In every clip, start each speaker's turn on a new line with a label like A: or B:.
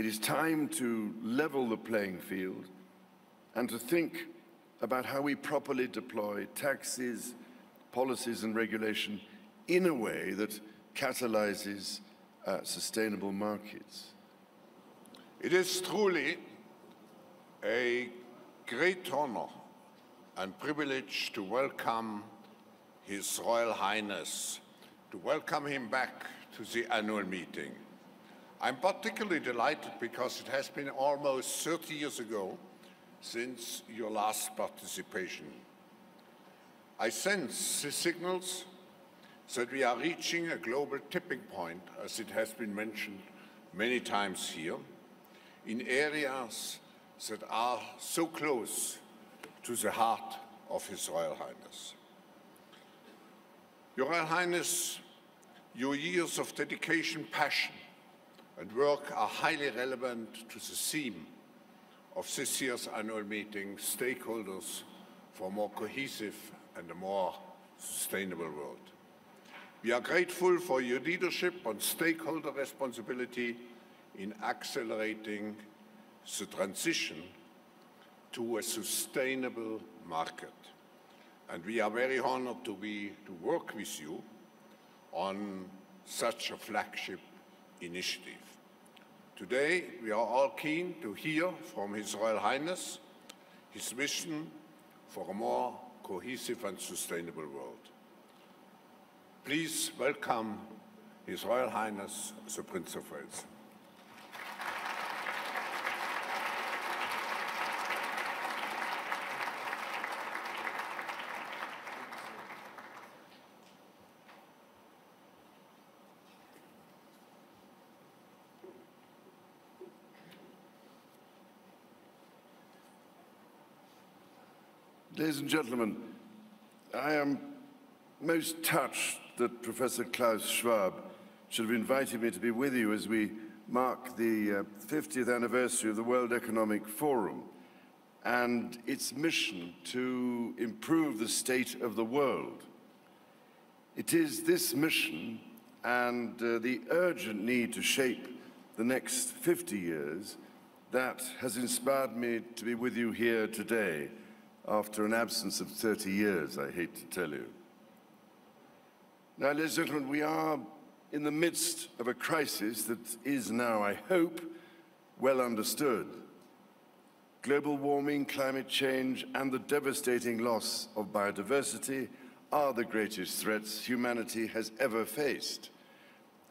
A: It is time to level the playing field and to think about how we properly deploy taxes, policies and regulation in a way that catalyzes uh, sustainable markets.
B: It is truly a great honor and privilege to welcome His Royal Highness, to welcome him back to the annual meeting. I'm particularly delighted because it has been almost 30 years ago since your last participation. I sense the signals that we are reaching a global tipping point, as it has been mentioned many times here, in areas that are so close to the heart of His Royal Highness. Your Royal Highness, your years of dedication, passion, and work are highly relevant to the theme of this year's annual meeting, Stakeholders for a More Cohesive and a More Sustainable World. We are grateful for your leadership on stakeholder responsibility in accelerating the transition to a sustainable market. And we are very honored to, be, to work with you on such a flagship initiative. Today, we are all keen to hear from His Royal Highness his vision for a more cohesive and sustainable world. Please welcome His Royal Highness, the Prince of Wales.
A: Ladies and gentlemen, I am most touched that Professor Klaus Schwab should have invited me to be with you as we mark the uh, 50th anniversary of the World Economic Forum and its mission to improve the state of the world. It is this mission and uh, the urgent need to shape the next 50 years that has inspired me to be with you here today after an absence of 30 years, I hate to tell you. Now, ladies and gentlemen, we are in the midst of a crisis that is now, I hope, well understood. Global warming, climate change, and the devastating loss of biodiversity are the greatest threats humanity has ever faced,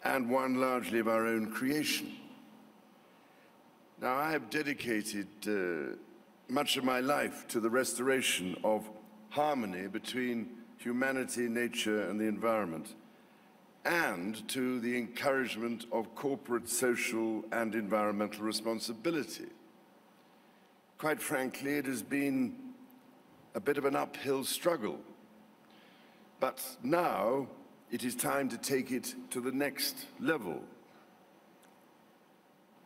A: and one largely of our own creation. Now, I have dedicated uh, much of my life to the restoration of harmony between humanity, nature, and the environment, and to the encouragement of corporate social and environmental responsibility. Quite frankly, it has been a bit of an uphill struggle. But now it is time to take it to the next level.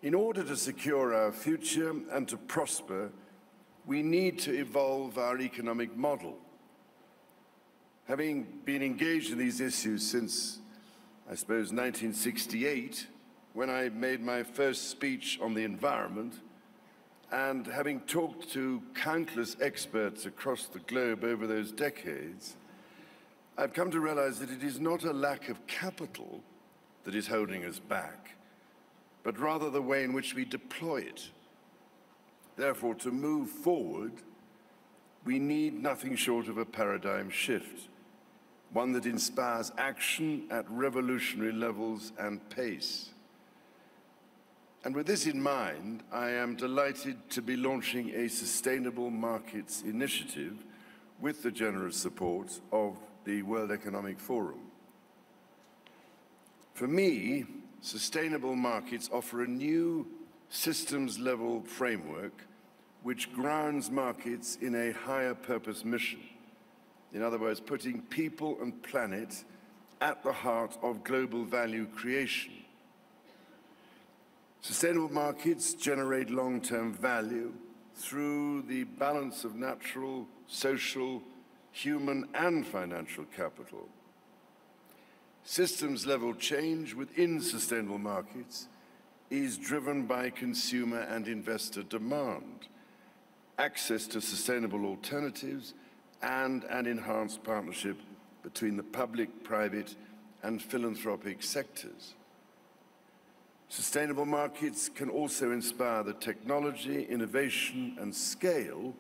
A: In order to secure our future and to prosper, we need to evolve our economic model. Having been engaged in these issues since, I suppose, 1968, when I made my first speech on the environment, and having talked to countless experts across the globe over those decades, I've come to realize that it is not a lack of capital that is holding us back, but rather the way in which we deploy it. Therefore, to move forward, we need nothing short of a paradigm shift, one that inspires action at revolutionary levels and pace. And with this in mind, I am delighted to be launching a Sustainable Markets Initiative with the generous support of the World Economic Forum. For me, sustainable markets offer a new systems level framework which grounds markets in a higher purpose mission. In other words, putting people and planet at the heart of global value creation. Sustainable markets generate long-term value through the balance of natural, social, human and financial capital. Systems level change within sustainable markets is driven by consumer and investor demand, access to sustainable alternatives, and an enhanced partnership between the public, private, and philanthropic sectors. Sustainable markets can also inspire the technology, innovation, and scale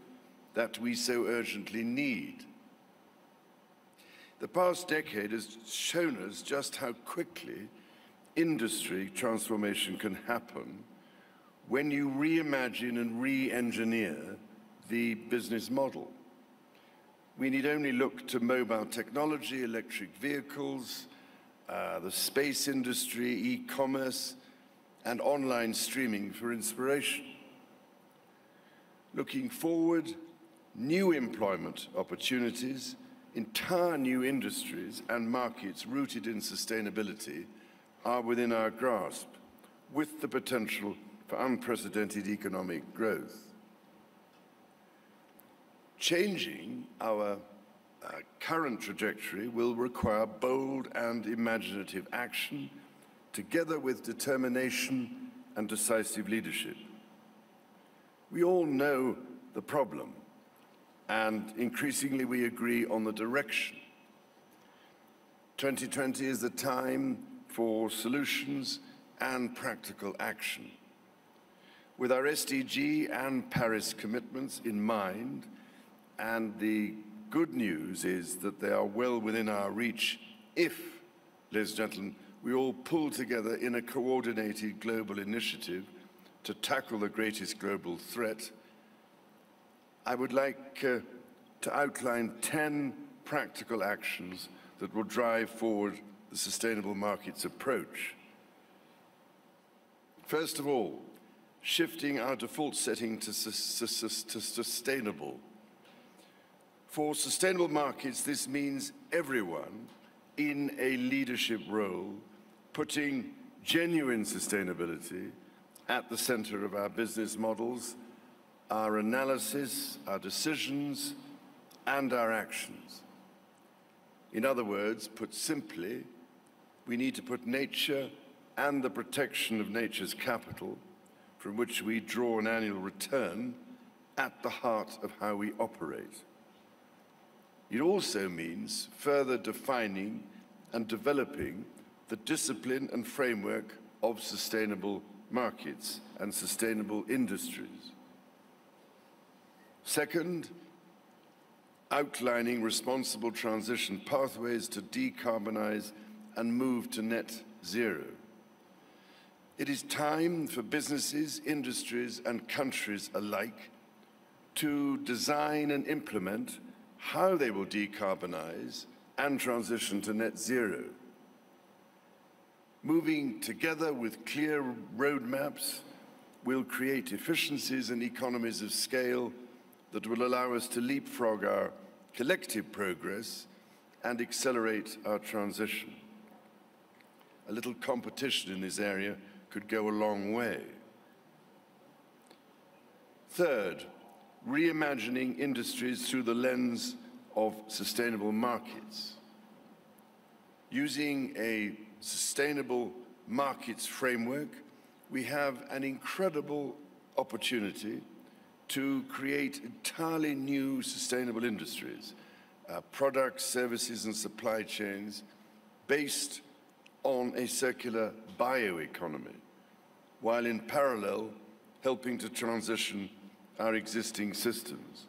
A: that we so urgently need. The past decade has shown us just how quickly industry transformation can happen when you reimagine and re-engineer the business model. We need only look to mobile technology, electric vehicles, uh, the space industry, e-commerce, and online streaming for inspiration. Looking forward, new employment opportunities, entire new industries and markets rooted in sustainability are within our grasp, with the potential for unprecedented economic growth. Changing our uh, current trajectory will require bold and imaginative action, together with determination and decisive leadership. We all know the problem, and increasingly we agree on the direction. 2020 is the time for solutions and practical action. With our SDG and Paris commitments in mind, and the good news is that they are well within our reach if, ladies and gentlemen, we all pull together in a coordinated global initiative to tackle the greatest global threat. I would like uh, to outline 10 practical actions that will drive forward the sustainable markets approach. First of all, shifting our default setting to, su su to sustainable for sustainable markets, this means everyone in a leadership role putting genuine sustainability at the center of our business models, our analysis, our decisions, and our actions. In other words, put simply, we need to put nature and the protection of nature's capital, from which we draw an annual return, at the heart of how we operate. It also means further defining and developing the discipline and framework of sustainable markets and sustainable industries. Second, outlining responsible transition pathways to decarbonize and move to net zero. It is time for businesses, industries and countries alike to design and implement how they will decarbonize and transition to net zero. Moving together with clear roadmaps will create efficiencies and economies of scale that will allow us to leapfrog our collective progress and accelerate our transition. A little competition in this area could go a long way. Third, reimagining industries through the lens of sustainable markets. Using a sustainable markets framework, we have an incredible opportunity to create entirely new sustainable industries, uh, products, services, and supply chains based on a circular bioeconomy, while in parallel helping to transition our existing systems.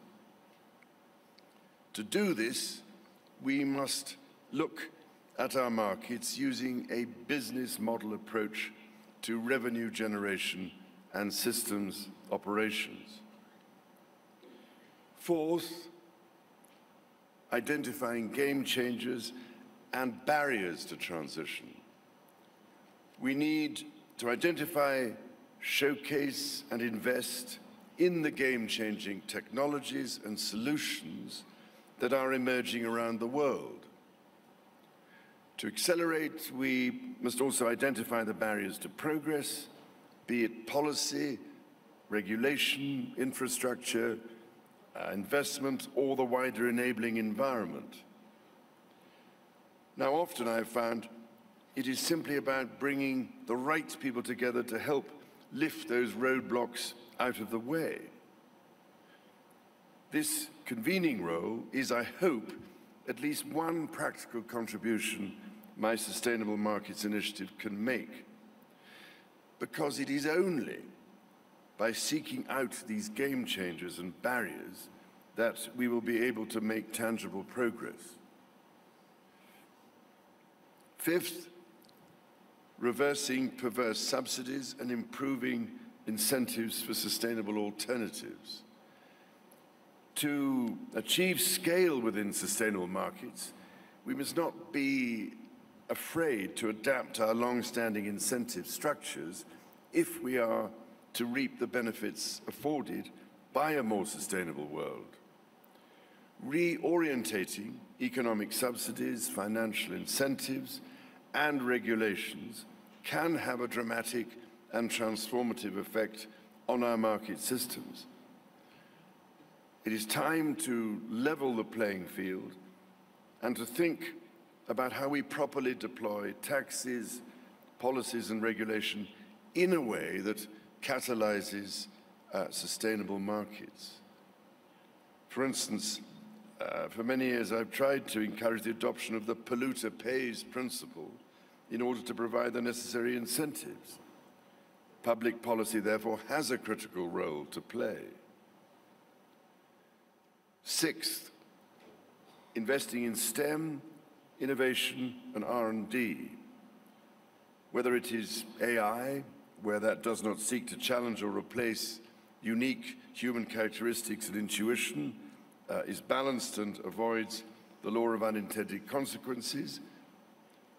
A: To do this, we must look at our markets using a business model approach to revenue generation and systems operations. Fourth, identifying game changers and barriers to transition. We need to identify, showcase and invest in the game-changing technologies and solutions that are emerging around the world. To accelerate, we must also identify the barriers to progress, be it policy, regulation, infrastructure, uh, investment, or the wider enabling environment. Now, often I've found It is simply about bringing the right people together to help lift those roadblocks out of the way. This convening role is, I hope, at least one practical contribution my Sustainable Markets Initiative can make. Because it is only by seeking out these game changers and barriers that we will be able to make tangible progress. Fifth, reversing perverse subsidies and improving incentives for sustainable alternatives. To achieve scale within sustainable markets, we must not be afraid to adapt our long-standing incentive structures if we are to reap the benefits afforded by a more sustainable world. Reorientating economic subsidies, financial incentives, and regulations can have a dramatic and transformative effect on our market systems. It is time to level the playing field and to think about how we properly deploy taxes, policies and regulation in a way that catalyzes uh, sustainable markets. For instance, uh, for many years I've tried to encourage the adoption of the polluter pays principle in order to provide the necessary incentives. Public policy, therefore, has a critical role to play. Sixth, investing in STEM, innovation and R&D. Whether it is AI, where that does not seek to challenge or replace unique human characteristics and intuition, uh, is balanced and avoids the law of unintended consequences,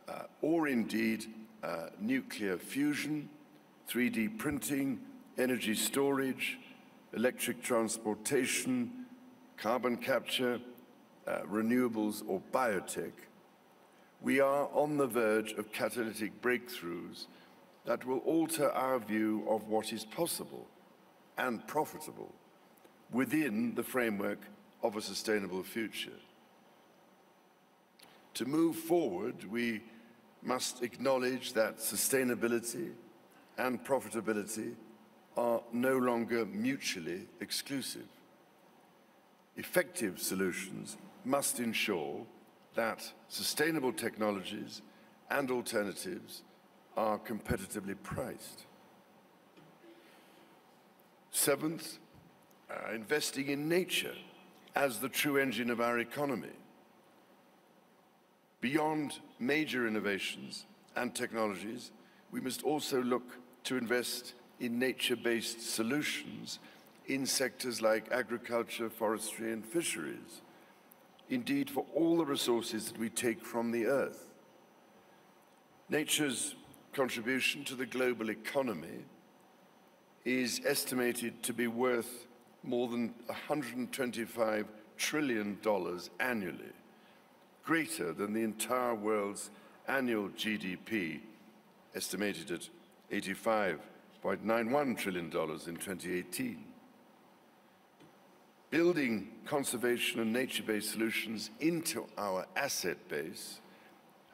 A: uh, or indeed uh, nuclear fusion, 3D printing, energy storage, electric transportation, carbon capture, uh, renewables or biotech, we are on the verge of catalytic breakthroughs that will alter our view of what is possible and profitable within the framework of a sustainable future. To move forward, we must acknowledge that sustainability and profitability are no longer mutually exclusive. Effective solutions must ensure that sustainable technologies and alternatives are competitively priced. Seventh, uh, investing in nature as the true engine of our economy. Beyond major innovations and technologies, we must also look to invest in nature-based solutions in sectors like agriculture, forestry and fisheries. Indeed, for all the resources that we take from the earth. Nature's contribution to the global economy is estimated to be worth more than $125 trillion annually greater than the entire world's annual GDP, estimated at $85.91 trillion in 2018. Building conservation and nature-based solutions into our asset base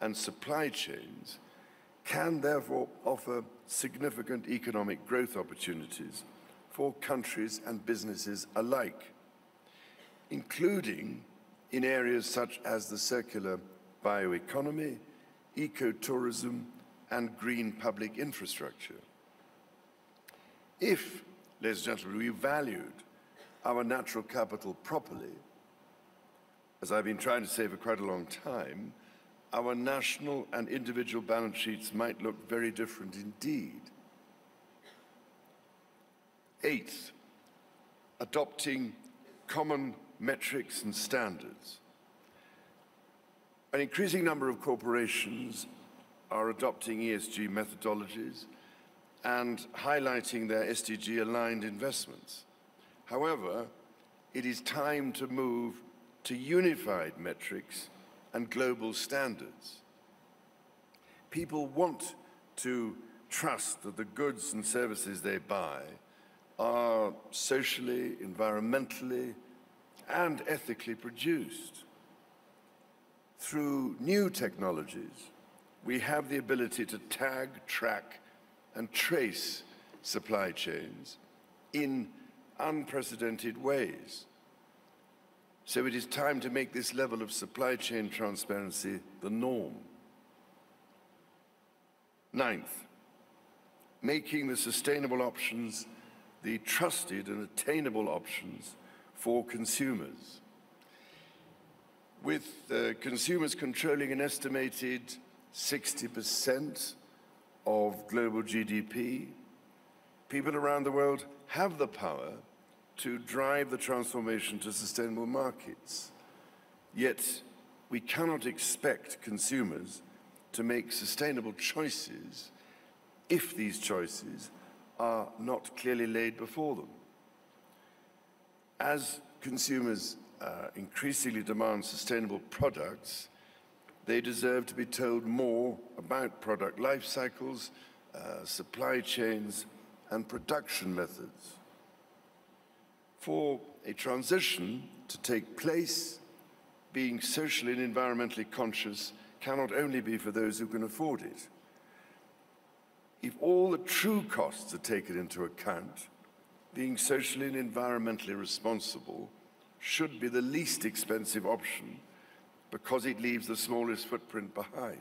A: and supply chains can therefore offer significant economic growth opportunities for countries and businesses alike, including in areas such as the circular bioeconomy, ecotourism, and green public infrastructure. If, ladies and gentlemen, we valued our natural capital properly, as I've been trying to say for quite a long time, our national and individual balance sheets might look very different indeed. Eighth, adopting common metrics and standards. An increasing number of corporations are adopting ESG methodologies and highlighting their SDG-aligned investments. However, it is time to move to unified metrics and global standards. People want to trust that the goods and services they buy are socially, environmentally, and ethically produced. Through new technologies, we have the ability to tag, track, and trace supply chains in unprecedented ways. So it is time to make this level of supply chain transparency the norm. Ninth, making the sustainable options the trusted and attainable options for consumers. With uh, consumers controlling an estimated 60% of global GDP, people around the world have the power to drive the transformation to sustainable markets. Yet, we cannot expect consumers to make sustainable choices if these choices are not clearly laid before them. As consumers uh, increasingly demand sustainable products, they deserve to be told more about product life cycles, uh, supply chains, and production methods. For a transition to take place, being socially and environmentally conscious cannot only be for those who can afford it. If all the true costs are taken into account, being socially and environmentally responsible should be the least expensive option because it leaves the smallest footprint behind.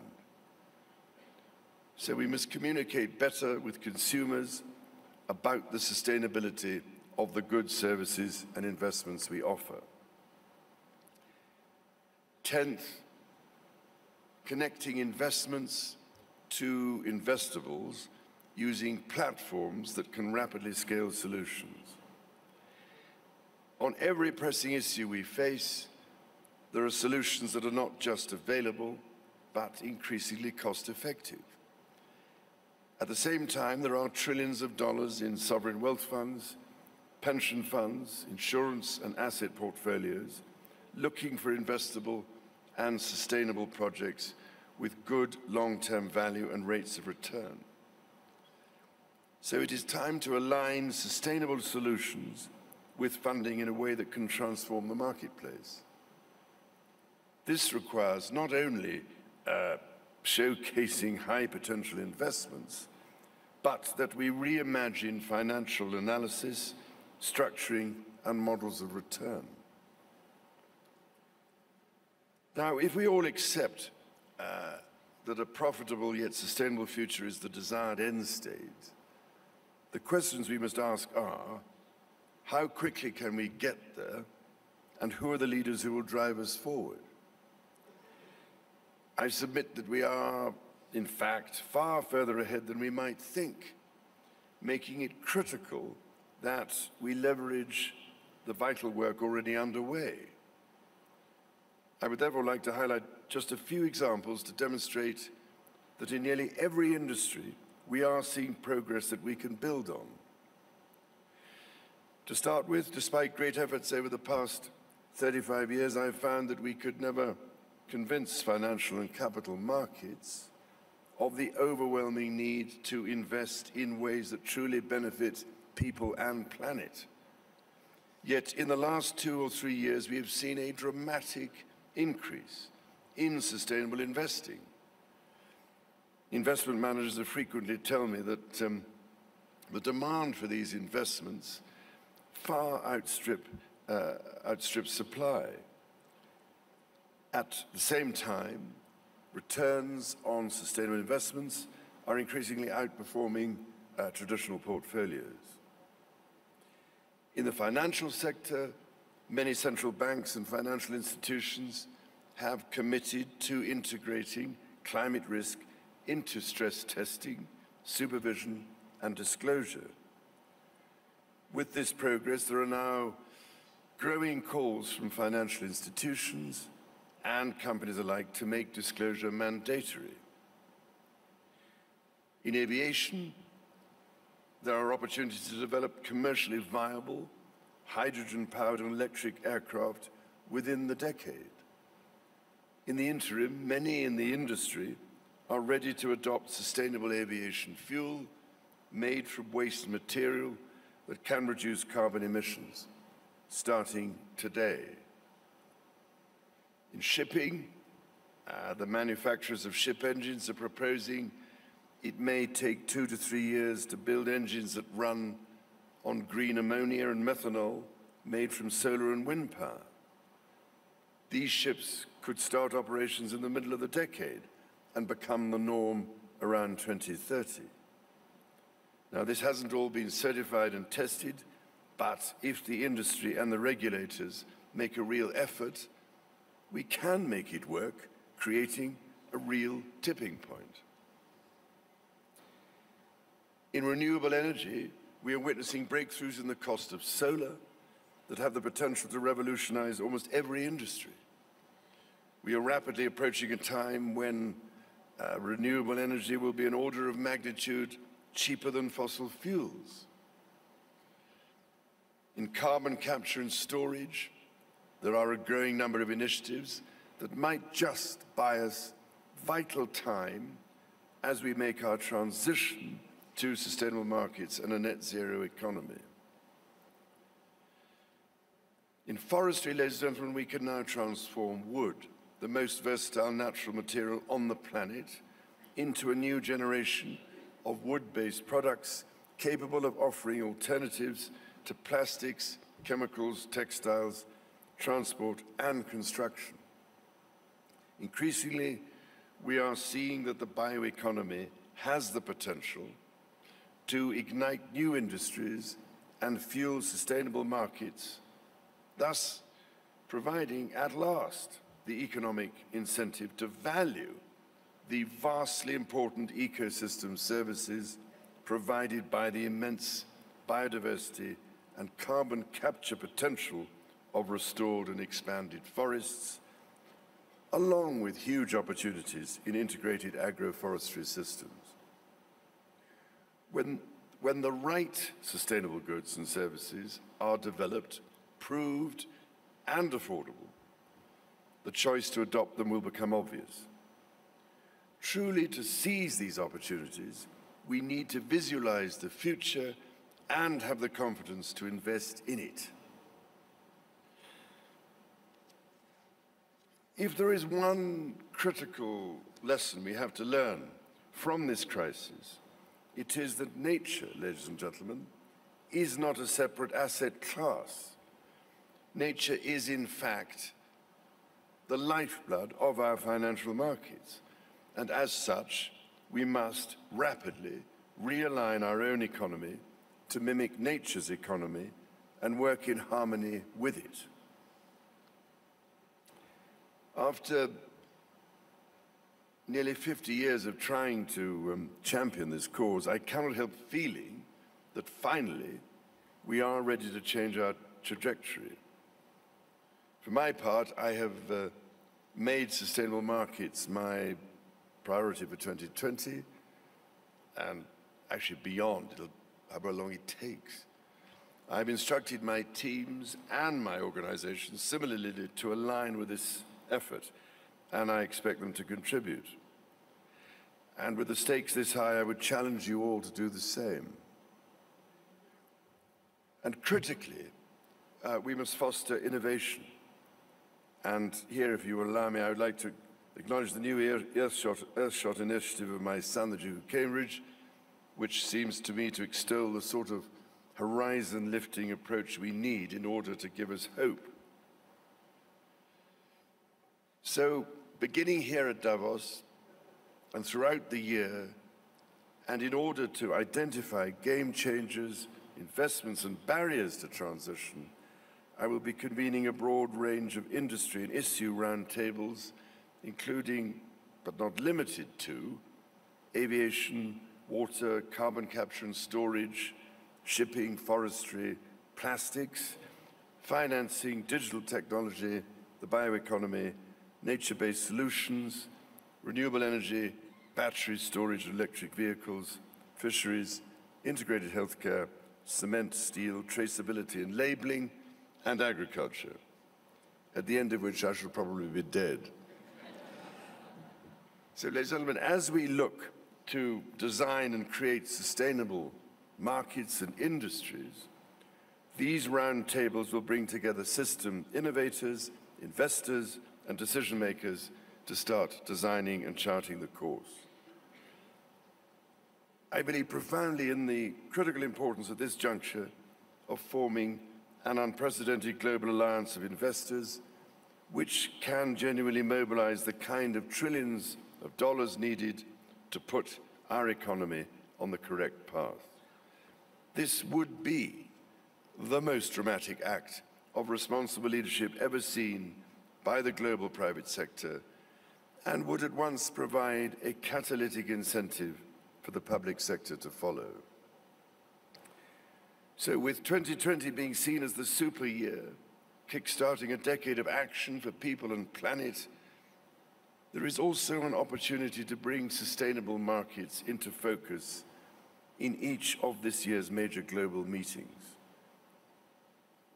A: So we must communicate better with consumers about the sustainability of the goods, services and investments we offer. Tenth, connecting investments to investables using platforms that can rapidly scale solutions. On every pressing issue we face, there are solutions that are not just available, but increasingly cost effective. At the same time, there are trillions of dollars in sovereign wealth funds, pension funds, insurance and asset portfolios looking for investable and sustainable projects with good long-term value and rates of return. So it is time to align sustainable solutions with funding in a way that can transform the marketplace. This requires not only uh, showcasing high potential investments, but that we reimagine financial analysis, structuring, and models of return. Now, if we all accept uh, that a profitable yet sustainable future is the desired end state, the questions we must ask are, how quickly can we get there, and who are the leaders who will drive us forward? I submit that we are, in fact, far further ahead than we might think, making it critical that we leverage the vital work already underway. I would therefore like to highlight just a few examples to demonstrate that in nearly every industry, we are seeing progress that we can build on. To start with, despite great efforts over the past 35 years, I've found that we could never convince financial and capital markets of the overwhelming need to invest in ways that truly benefit people and planet. Yet in the last two or three years, we have seen a dramatic increase in sustainable investing. Investment managers frequently tell me that um, the demand for these investments far outstrip, uh, outstrips supply. At the same time, returns on sustainable investments are increasingly outperforming uh, traditional portfolios. In the financial sector, many central banks and financial institutions have committed to integrating climate risk into stress testing, supervision and disclosure. With this progress, there are now growing calls from financial institutions and companies alike to make disclosure mandatory. In aviation, there are opportunities to develop commercially viable hydrogen-powered and electric aircraft within the decade. In the interim, many in the industry are ready to adopt sustainable aviation fuel made from waste material that can reduce carbon emissions, starting today. In shipping, Uh, the manufacturers of ship engines are proposing it may take two to three years to build engines that run on green ammonia and methanol made from solar and wind power. These ships could start operations in the middle of the decade and become the norm around 2030. Now, this hasn't all been certified and tested, but if the industry and the regulators make a real effort, we can make it work, creating a real tipping point. In renewable energy, we are witnessing breakthroughs in the cost of solar that have the potential to revolutionize almost every industry. We are rapidly approaching a time when uh, renewable energy will be an order of magnitude cheaper than fossil fuels. In carbon capture and storage, there are a growing number of initiatives that might just buy us vital time as we make our transition to sustainable markets and a net zero economy. In forestry, ladies and gentlemen, we can now transform wood, the most versatile natural material on the planet, into a new generation of wood-based products capable of offering alternatives to plastics, chemicals, textiles, transport and construction. Increasingly, we are seeing that the bioeconomy has the potential to ignite new industries and fuel sustainable markets, thus providing at last the economic incentive to value the vastly important ecosystem services provided by the immense biodiversity and carbon capture potential of restored and expanded forests, along with huge opportunities in integrated agroforestry systems. When, when the right sustainable goods and services are developed, proved, and affordable, the choice to adopt them will become obvious. Truly, to seize these opportunities, we need to visualize the future and have the confidence to invest in it. If there is one critical lesson we have to learn from this crisis, it is that nature, ladies and gentlemen, is not a separate asset class. Nature is, in fact, the lifeblood of our financial markets. And as such, we must rapidly realign our own economy to mimic nature's economy and work in harmony with it. After nearly 50 years of trying to um, champion this cause, I cannot help feeling that finally we are ready to change our trajectory. For my part, I have uh, made sustainable markets my priority for 2020 and actually beyond, it'll, however long it takes. I've instructed my teams and my organization similarly to align with this effort, and I expect them to contribute. And with the stakes this high, I would challenge you all to do the same. And critically, uh, we must foster innovation. And here, if you will allow me, I would like to acknowledge the new Earthshot, Earthshot initiative of my son, the Duke of Cambridge, which seems to me to extol the sort of horizon-lifting approach we need in order to give us hope. So, beginning here at Davos and throughout the year, and in order to identify game changers, investments and barriers to transition, I will be convening a broad range of industry and issue roundtables including, but not limited to, aviation, water, carbon capture and storage, shipping, forestry, plastics, financing, digital technology, the bioeconomy, nature-based solutions, renewable energy, battery storage, electric vehicles, fisheries, integrated healthcare, cement, steel, traceability and labeling, and agriculture, at the end of which I shall probably be dead. So, ladies and gentlemen, as we look to design and create sustainable markets and industries, these roundtables will bring together system innovators, investors, and decision makers to start designing and charting the course. I believe profoundly in the critical importance at this juncture of forming an unprecedented global alliance of investors which can genuinely mobilize the kind of trillions of dollars needed to put our economy on the correct path. This would be the most dramatic act of responsible leadership ever seen by the global private sector and would at once provide a catalytic incentive for the public sector to follow. So with 2020 being seen as the super year, kickstarting a decade of action for people and planet, there is also an opportunity to bring sustainable markets into focus in each of this year's major global meetings.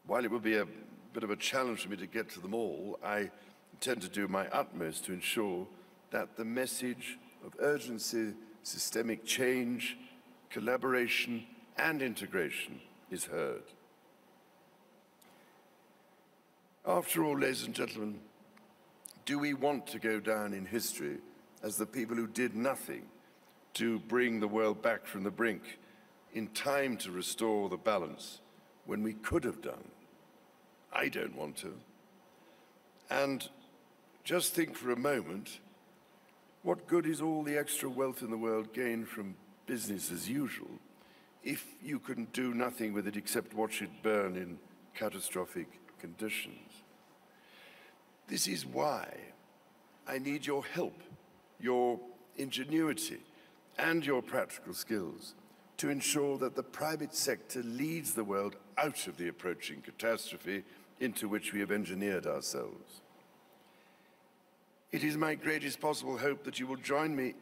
A: While it will be a bit of a challenge for me to get to them all, I intend to do my utmost to ensure that the message of urgency systemic change, collaboration, and integration is heard. After all, ladies and gentlemen, do we want to go down in history as the people who did nothing to bring the world back from the brink in time to restore the balance when we could have done? I don't want to. And just think for a moment what good is all the extra wealth in the world gained from business as usual if you can do nothing with it except watch it burn in catastrophic conditions? This is why I need your help, your ingenuity, and your practical skills to ensure that the private sector leads the world out of the approaching catastrophe into which we have engineered ourselves. It is my greatest possible hope that you will join me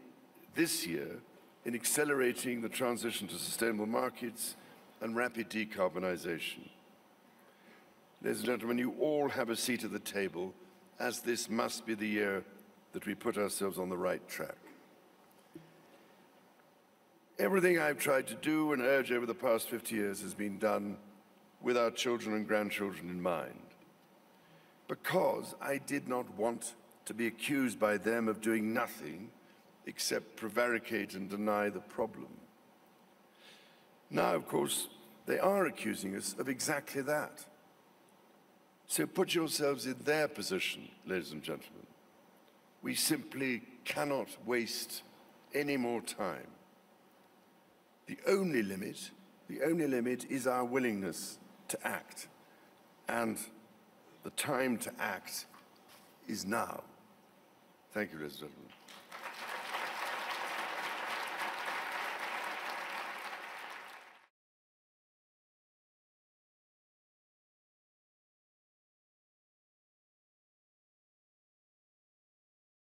A: this year in accelerating the transition to sustainable markets and rapid decarbonisation. Ladies and gentlemen, you all have a seat at the table as this must be the year that we put ourselves on the right track. Everything I've tried to do and urge over the past 50 years has been done with our children and grandchildren in mind. Because I did not want to be accused by them of doing nothing except prevaricate and deny the problem. Now, of course, they are accusing us of exactly that. So put yourselves in their position, ladies and gentlemen. We simply cannot waste any more time. The only limit, the only limit is our willingness to act. And the time to act is now. Thank you, ladies and gentlemen.